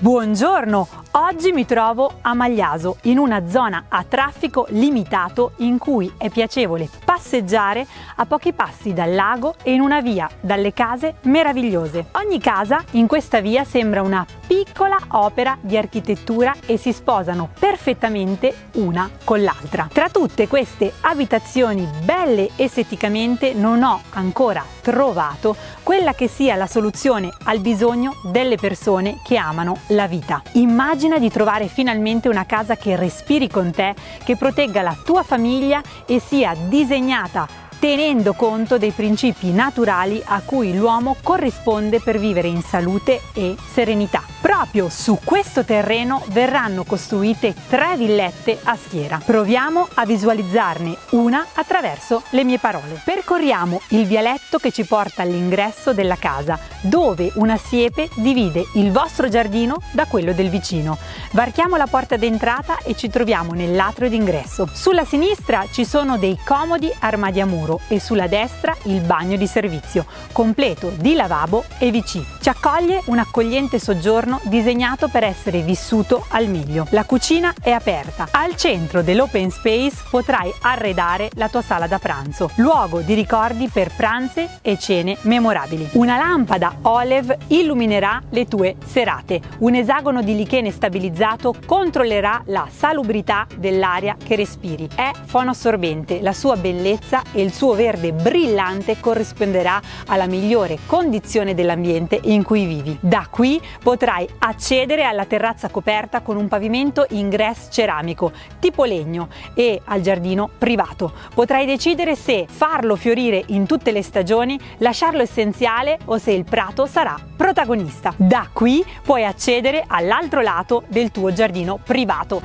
Buongiorno, oggi mi trovo a Magliaso, in una zona a traffico limitato in cui è piacevole passeggiare a pochi passi dal lago e in una via dalle case meravigliose. Ogni casa in questa via sembra una piccola opera di architettura e si sposano perfettamente una con l'altra. Tra tutte queste abitazioni belle esteticamente non ho ancora trovato quella che sia la soluzione al bisogno delle persone che amano la vita. Immagina di trovare finalmente una casa che respiri con te, che protegga la tua famiglia e sia disegnata tenendo conto dei principi naturali a cui l'uomo corrisponde per vivere in salute e serenità. Proprio su questo terreno verranno costruite tre villette a schiera. Proviamo a visualizzarne una attraverso le mie parole. Percorriamo il vialetto che ci porta all'ingresso della casa, dove una siepe divide il vostro giardino da quello del vicino. Varchiamo la porta d'entrata e ci troviamo nell'atrio d'ingresso. Sulla sinistra ci sono dei comodi armadi a muro e sulla destra il bagno di servizio, completo di lavabo e WC. Ci accoglie un accogliente soggiorno interno disegnato per essere vissuto al meglio. La cucina è aperta. Al centro dell'open space potrai arredare la tua sala da pranzo, luogo di ricordi per pranze e cene memorabili. Una lampada OLED illuminerà le tue serate. Un esagono di lichene stabilizzato controllerà la salubrità dell'aria che respiri. È fonoassorbente, la sua bellezza e il suo verde brillante corrisponderà alla migliore condizione dell'ambiente in cui vivi. Da qui potrai potrai accedere alla terrazza coperta con un pavimento in grass ceramico tipo legno e al giardino privato. Potrai decidere se farlo fiorire in tutte le stagioni, lasciarlo essenziale o se il prato sarà protagonista. Da qui puoi accedere all'altro lato del tuo giardino privato.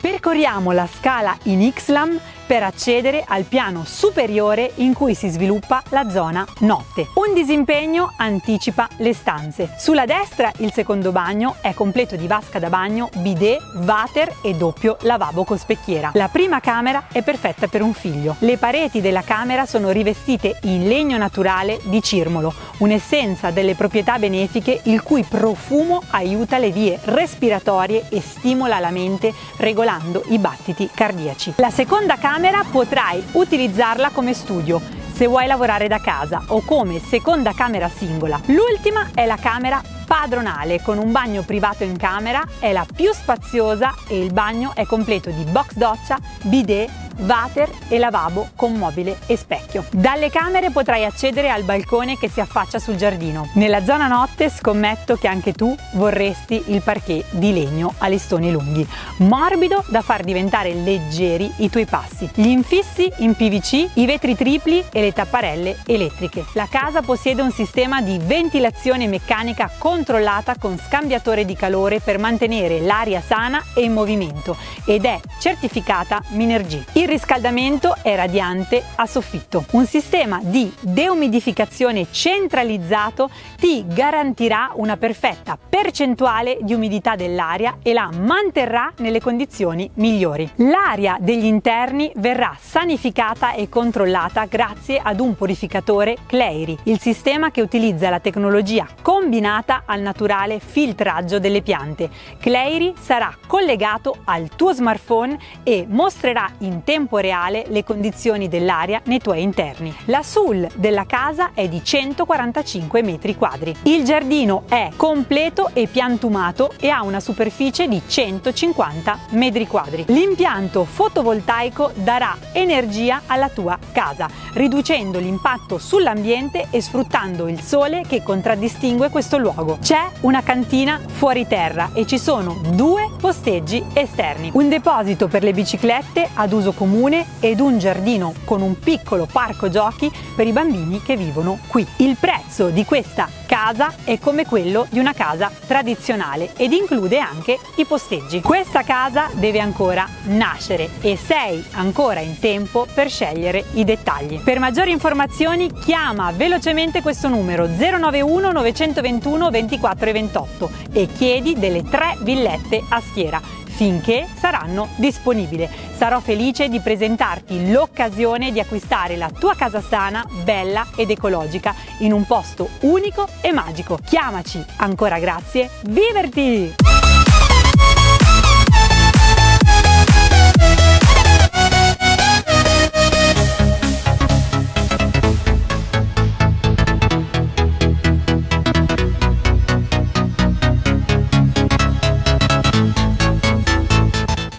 Percorriamo la scala in Xlam per accedere al piano superiore in cui si sviluppa la zona notte. Un disimpegno anticipa le stanze. Sulla destra il secondo bagno è completo di vasca da bagno, bidet, water e doppio lavabo con specchiera. La prima camera è perfetta per un figlio. Le pareti della camera sono rivestite in legno naturale di cirmolo, un'essenza delle proprietà benefiche il cui profumo aiuta le vie respiratorie e stimola la mente regolando i battiti cardiaci. La seconda camera camera potrai utilizzarla come studio se vuoi lavorare da casa o come seconda camera singola. L'ultima è la camera padronale con un bagno privato in camera, è la più spaziosa e il bagno è completo di box doccia, bidet, water e lavabo con mobile e specchio. Dalle camere potrai accedere al balcone che si affaccia sul giardino. Nella zona notte scommetto che anche tu vorresti il parquet di legno a listoni lunghi, morbido da far diventare leggeri i tuoi passi. Gli infissi in PVC, i vetri tripli e le tapparelle elettriche. La casa possiede un sistema di ventilazione meccanica controllata con scambiatore di calore per mantenere l'aria sana e in movimento ed è certificata Minergie. Il riscaldamento è radiante a soffitto. Un sistema di deumidificazione centralizzato ti garantirà una perfetta percentuale di umidità dell'aria e la manterrà nelle condizioni migliori. L'aria degli interni verrà sanificata e controllata grazie ad un purificatore Cleiri, il sistema che utilizza la tecnologia combinata al naturale filtraggio delle piante. Cleiri sarà collegato al tuo smartphone e mostrerà in tempo reale le condizioni dell'aria nei tuoi interni. La SUL della casa è di 145 metri quadri. Il giardino è completo e piantumato e ha una superficie di 150 metri quadri. L'impianto fotovoltaico darà energia alla tua casa, riducendo l'impatto sull'ambiente e sfruttando il sole che contraddistingue questo luogo. C'è una cantina fuori terra e ci sono due posteggi esterni, un deposito per le biciclette ad uso comune ed un giardino con un piccolo parco giochi per i bambini che vivono qui. Il prezzo di questa casa è come quello di una casa tradizionale ed include anche i posteggi. Questa casa deve ancora nascere e sei ancora in tempo per scegliere i dettagli. Per maggiori informazioni chiama velocemente questo numero 091 921 24 28 e chiedi delle tre villette a schiera finché saranno disponibili. Sarò felice di presentarti l'occasione di acquistare la tua casa sana, bella ed ecologica in un posto unico e magico. Chiamaci, ancora grazie, viverti!